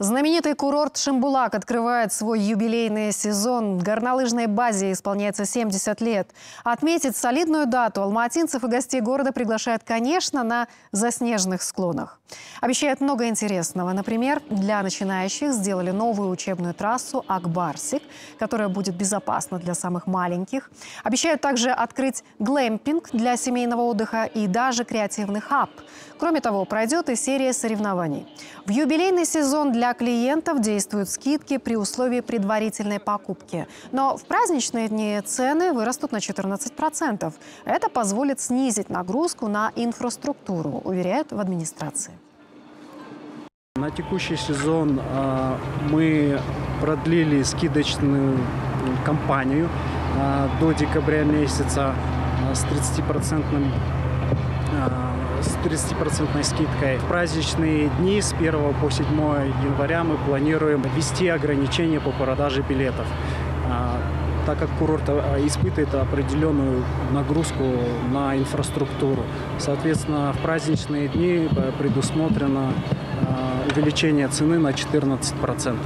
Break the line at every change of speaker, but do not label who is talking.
Знаменитый курорт Шимбулак открывает свой юбилейный сезон. Горнолыжной базе исполняется 70 лет. Отметить солидную дату алматинцев и гостей города приглашают, конечно, на заснеженных склонах. Обещают много интересного. Например, для начинающих сделали новую учебную трассу Акбарсик, которая будет безопасна для самых маленьких. Обещают также открыть глэмпинг для семейного отдыха и даже креативный хаб. Кроме того, пройдет и серия соревнований. В юбилейный сезон для клиентов действуют скидки при условии предварительной покупки. Но в праздничные дни цены вырастут на 14%. Это позволит снизить нагрузку на инфраструктуру, уверяют в администрации.
На текущий сезон э, мы продлили скидочную кампанию э, до декабря месяца э, с 30% с 30% скидкой. В праздничные дни с 1 по 7 января мы планируем ввести ограничения по продаже билетов так как курорт испытывает определенную нагрузку на инфраструктуру. Соответственно, в праздничные дни предусмотрено увеличение цены на 14%.